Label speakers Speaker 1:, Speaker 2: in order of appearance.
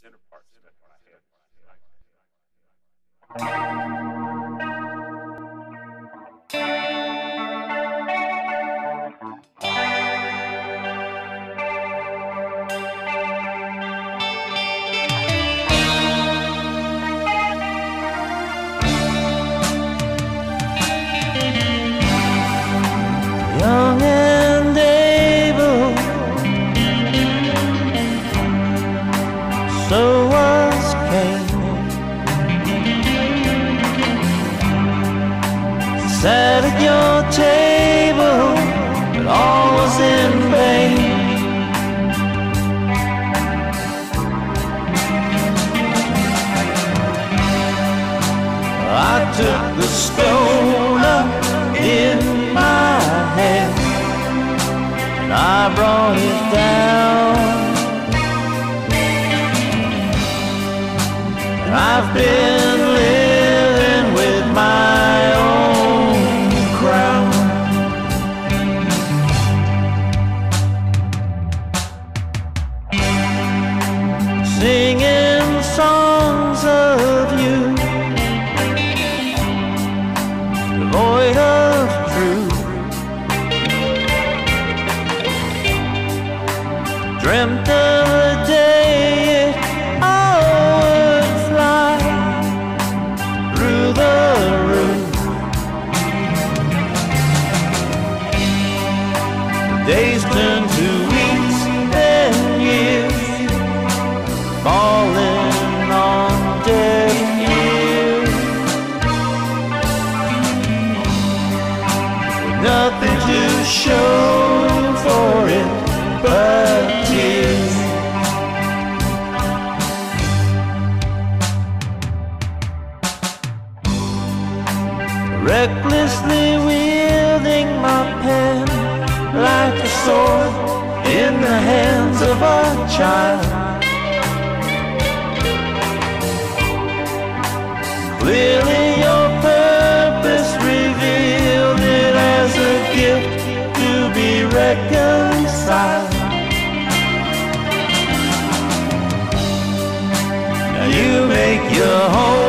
Speaker 1: center part stuck in my head.
Speaker 2: young Sat at your table, but all was in vain. I took the stone up in my hand and I brought it down. And I've been Days turn to weeks and years, falling on deaf ears. nothing to show for it Recklessly wielding my pen like a sword in the hands of a child. Clearly your purpose revealed it as a gift to be reconciled. Now you make your home